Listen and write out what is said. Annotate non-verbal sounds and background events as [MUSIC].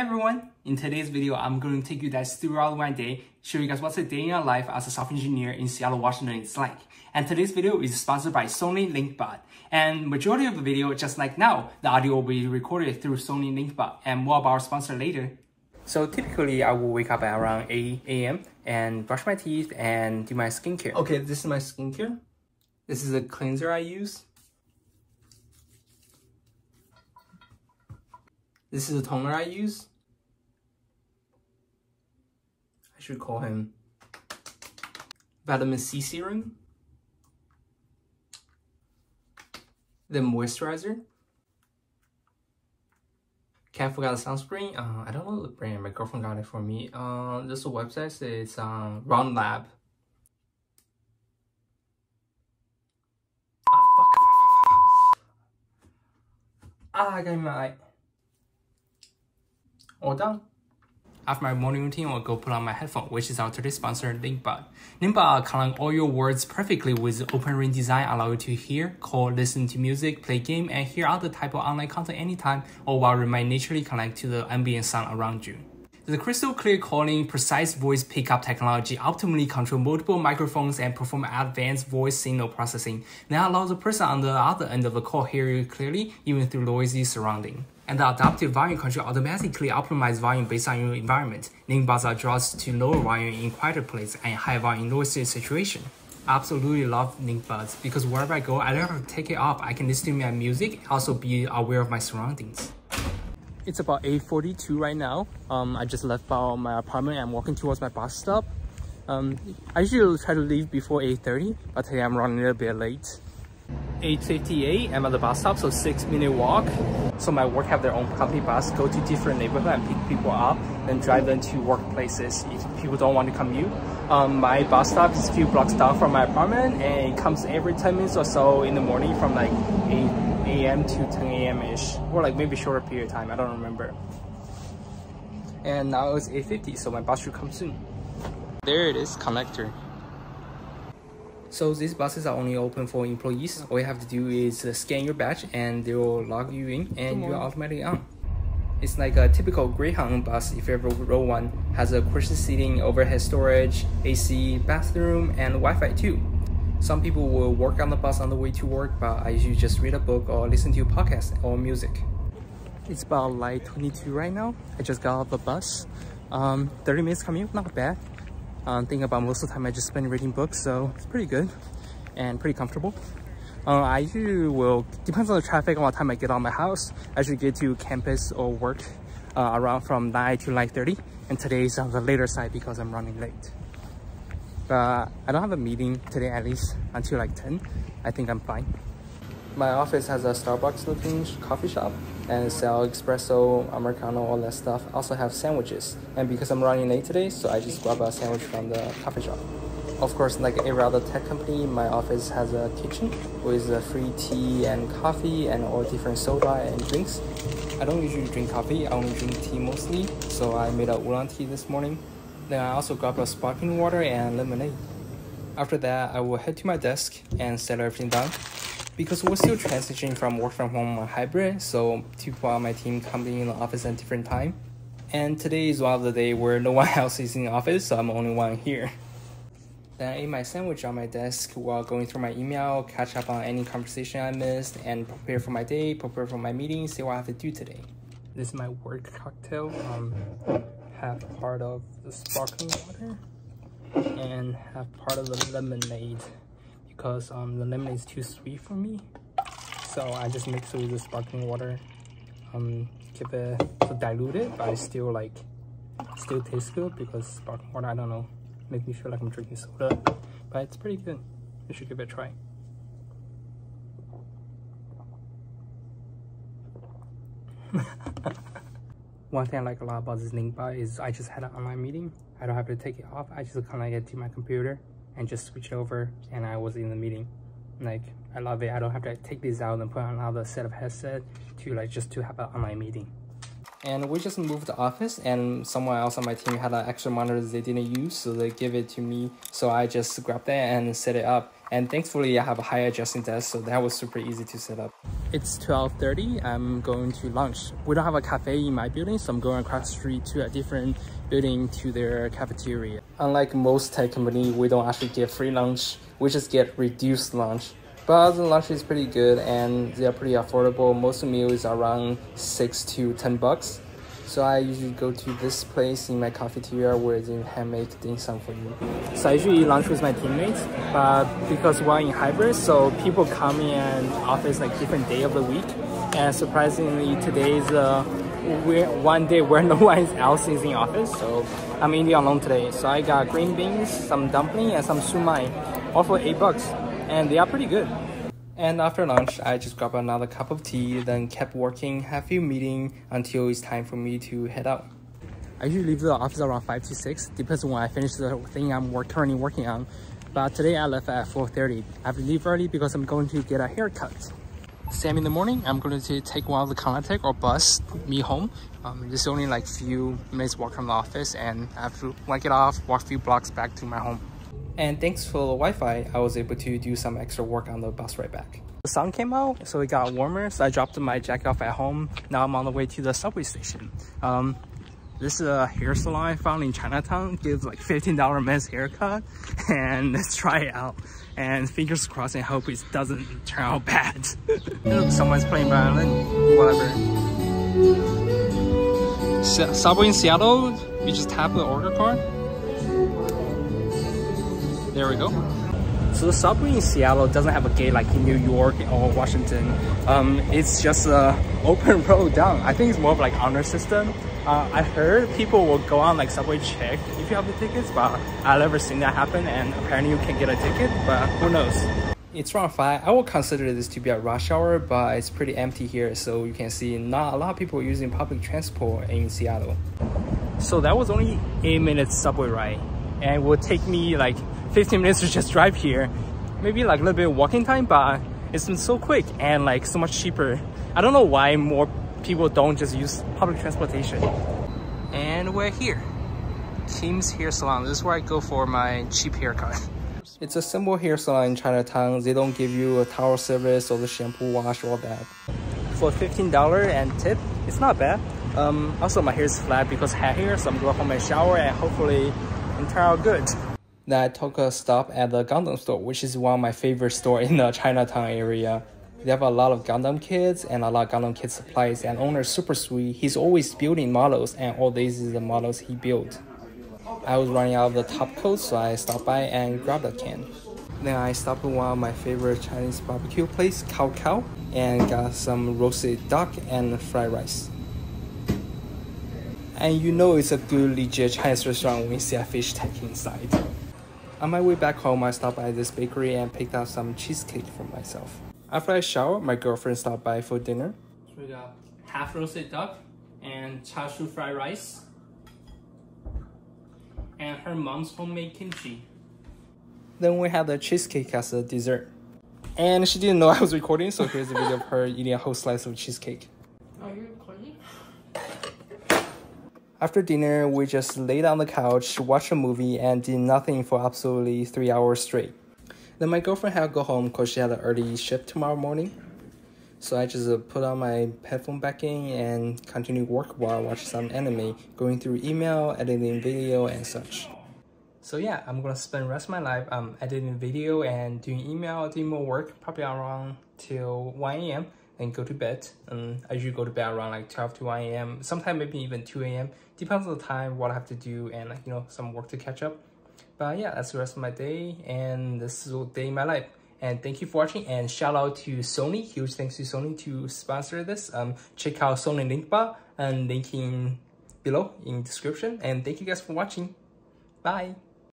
Everyone! In today's video, I'm going to take you guys throughout my day, show you guys what's a day in your life as a software engineer in Seattle, Washington is like. And today's video is sponsored by Sony LinkBud. And majority of the video, just like now, the audio will be recorded through Sony LinkBud and more about our sponsor later. So typically I will wake up at around 8 a.m. and brush my teeth and do my skincare. Okay, this is my skincare. This is a cleanser I use. This is a toner I use. I should call him vitamin C serum. The moisturizer. Can't forget the sunscreen. Uh, I don't know the brand. My girlfriend got it for me. Uh, this website says um, Round Lab. Ah, fuck. Ah, I got my eye all done. After my morning routine, I'll go put on my headphone, which is our today's sponsor, LinkBud. LinkBud connect all your words perfectly with open ring design, allow you to hear, call, listen to music, play game, and hear other type of online content anytime, or while remain naturally connect to the ambient sound around you. The crystal clear calling, precise voice pickup technology optimally control multiple microphones and perform advanced voice signal processing that allows the person on the other end of the call hear you clearly even through noisy surrounding and the adaptive volume control automatically optimizes volume based on your environment. LinkBuds adjusts to lower volume in quieter places and high volume in noisy situation. Absolutely love LinkBuds because wherever I go, I don't have to take it off. I can listen to my music, also be aware of my surroundings. It's about 8.42 right now. Um, I just left my apartment and I'm walking towards my bus stop. Um, I usually try to leave before 8.30, but today I'm running a little bit late. 8.58, I'm at the bus stop, so six minute walk. So my work have their own company bus, go to different neighborhood and pick people up, then drive them to workplaces if people don't want to commute. Um, my bus stop is a few blocks down from my apartment and it comes every 10 minutes or so in the morning from like 8 a.m. to 10 a.m.-ish, or like maybe shorter period of time, I don't remember. And now it's 8.50, so my bus should come soon. There it is, connector. So these buses are only open for employees. All you have to do is uh, scan your badge and they will log you in and you're automatically on. It's like a typical Greyhound bus if you ever rode one. Has a cushion seating, overhead storage, AC, bathroom, and Wi-Fi too. Some people will work on the bus on the way to work, but I usually just read a book or listen to a podcast or music. It's about like 22 right now. I just got off the bus. Um, 30 minutes commute, not bad um, thinking about most of the time I just spend reading books, so it's pretty good and pretty comfortable. Uh, I usually will, depends on the traffic and what time I get on my house, I should get to campus or work uh, around from 9 to 9.30 and today is on the later side because I'm running late. But I don't have a meeting today at least until like 10. I think I'm fine. My office has a Starbucks looking coffee shop and sell espresso, americano, all that stuff. Also have sandwiches. And because I'm running late today, so I just grab a sandwich from the coffee shop. Of course, like every other tech company, my office has a kitchen with free tea and coffee and all different soda and drinks. I don't usually drink coffee, I only drink tea mostly, so I made a oolong tea this morning. Then I also grab a sparkling water and lemonade. After that, I will head to my desk and set everything down because we're still transitioning from work from home hybrid, so two people on my team come in the office at different time. And today is one of the day where no [LAUGHS] one else is in the office, so I'm the only one here. Then I ate my sandwich on my desk while going through my email, catch up on any conversation I missed, and prepare for my day, prepare for my meeting, see what I have to do today. This is my work cocktail. Um, have part of the sparkling water and have part of the lemonade because um, the lemonade is too sweet for me. So I just mix it with the sparkling water. Um, keep it to dilute it, but still like still tastes good because sparkling water. I don't know, make me feel like I'm drinking soda, but it's pretty good. You should give it a try. [LAUGHS] One thing I like a lot about this LinkBud is I just had an online meeting. I don't have to take it off. I just connect it to my computer and just switch over and I was in the meeting. Like, I love it. I don't have to take these out and put on another set of headset to like just to have an online meeting. And we just moved the office and someone else on my team had an extra monitor they didn't use, so they give it to me. So I just grabbed that and set it up. And thankfully I have a high adjusting desk, so that was super easy to set up. It's 12.30, I'm going to lunch. We don't have a cafe in my building, so I'm going across the street to a different building to their cafeteria. Unlike most tech company, we don't actually get free lunch, we just get reduced lunch. But the lunch is pretty good and they are pretty affordable. Most meals are around 6 to 10 bucks. So I usually go to this place in my cafeteria where they handmade dim sum for you. So I usually lunch with my teammates, but because we're in hybrid, so people come in office like different day of the week. And surprisingly, today is uh, one day where [LAUGHS] no one else is in office. So I'm eating alone today. So I got green beans, some dumpling, and some shumai, all for eight bucks. And they are pretty good. And after lunch, I just grabbed another cup of tea, then kept working, had a few meetings until it's time for me to head out. I usually leave the office around 5 to 6, depends on when I finish the thing I'm work, currently working on. But today I left at 4.30. I have to leave early because I'm going to get a haircut. Same in the morning, I'm going to take one of the Convatec or bus me home. Um, is only like few minutes walk from the office and I have to wipe it off, walk a few blocks back to my home. And thanks for the Wi-Fi, I was able to do some extra work on the bus ride back. The sun came out, so it got warmer, so I dropped my jacket off at home. Now I'm on the way to the subway station. Um, this is a hair salon I found in Chinatown. Gives like $15 men's haircut. [LAUGHS] And let's try it out. And fingers crossed and hope it doesn't turn out bad. [LAUGHS] Someone's playing violin, whatever. Subway in Seattle, you just tap the ORCA card. There we go. So the subway in Seattle doesn't have a gate like in New York or Washington. Um, it's just a [LAUGHS] open [LAUGHS] road down. I think it's more of like honor system. Uh, I heard people will go on like subway check if you have the tickets, but I've never seen that happen and apparently you can get a ticket, but who knows. It's around 5. I will consider this to be a rush hour, but it's pretty empty here, so you can see not a lot of people using public transport in Seattle. So that was only 8 minutes subway ride, and it would take me like 15 minutes to just drive here. Maybe like a little bit of walking time, but it's been so quick and like so much cheaper. I don't know why more people don't just use public transportation. And we're here. Kim's Hair Salon. This is where I go for my cheap haircut. [LAUGHS] It's a simple hair salon in Chinatown. They don't give you a towel service or the shampoo wash or that. For $15 and tip, it's not bad. Um, also, my hair is flat because I have hair, so I'm going home and shower and hopefully it turn out good. Then I took a stop at the Gundam store, which is one of my favorite store in the [LAUGHS] Chinatown area. They have a lot of Gundam kits and a lot of Gundam kit supplies and owner super sweet. He's always building models and all these is the models he built. I was running out of the top coat so I stopped by and grabbed a can. Then I stopped at one of my favorite Chinese barbecue place, Kau Kau, and got some roasted duck and fried rice. And you know it's a good legit Chinese restaurant when you see a fish tank inside. On my way back home, I stopped by this bakery and picked out some cheesecake for myself. After I showered, my girlfriend stopped by for dinner. So we got half roasted duck and char siu fried rice. And her mom's homemade kimchi. Then we had the cheesecake as a dessert. And she didn't know I was recording, so here's a video of her eating a whole slice of cheesecake. Oh, Are you recording? After dinner, we just laid on the couch, watched a movie, and did nothing for absolutely three hours straight. Then my girlfriend had to go home because she had an early shift tomorrow morning. So I just uh, put on my headphone back in and continued work while I watched some anime, going through email, editing video, and such. So yeah, I'm gonna spend rest of my life um, editing video and doing email, doing more work, probably around till 1 a.m and go to bed. And I usually go to bed around like 12 to 1 a.m. Sometimes maybe even 2 a.m. Depends on the time, what I have to do, and like you know some work to catch up. But yeah, that's the rest of my day, and this is a day in my life. And thank you for watching, and shout out to Sony. Huge thanks to Sony to sponsor this. Um, check out Sony LinkBuds and linking below in description. And thank you guys for watching. Bye.